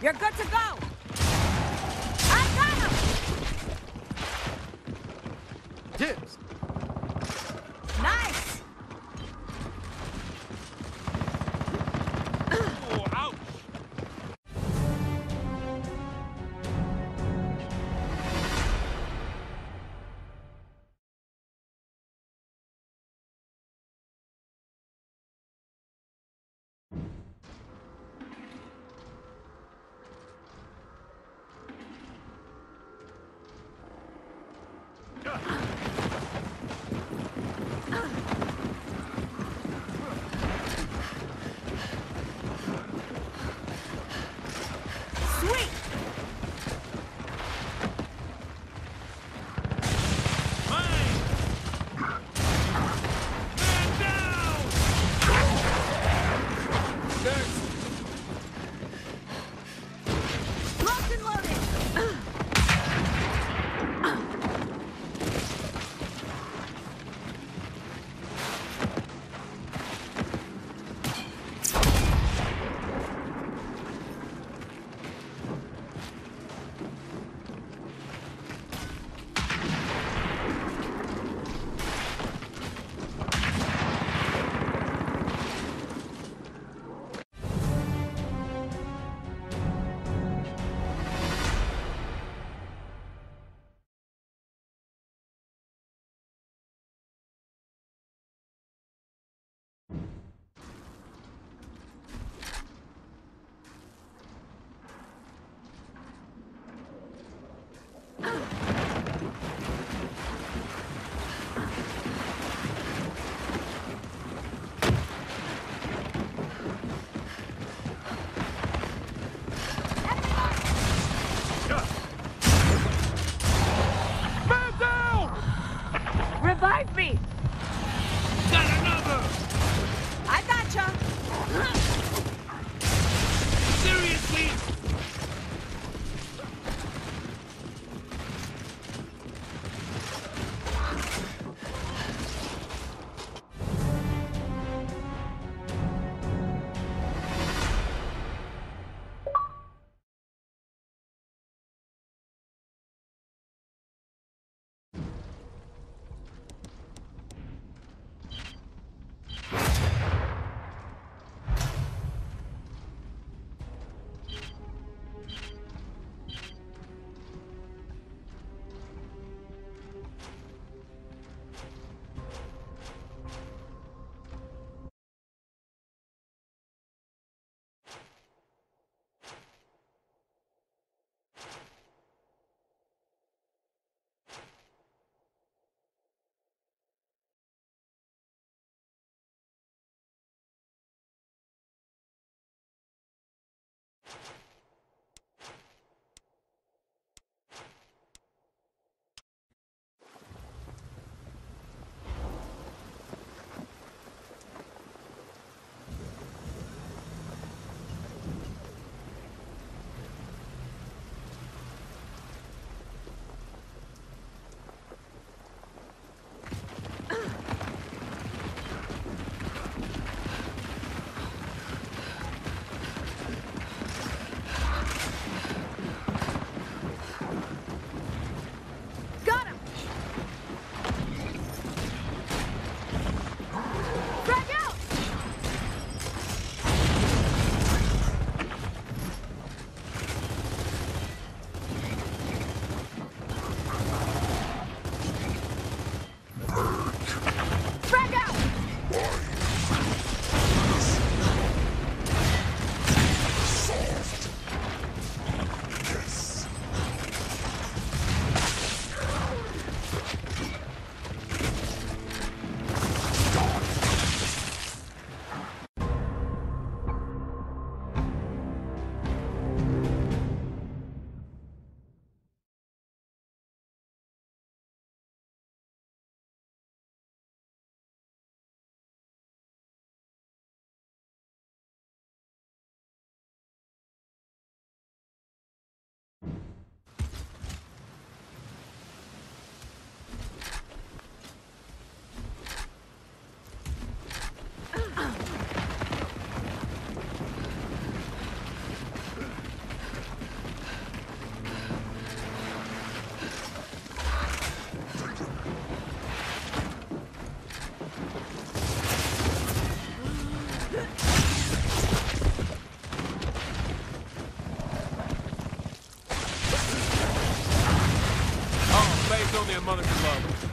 You're good to go! you only a mother can love.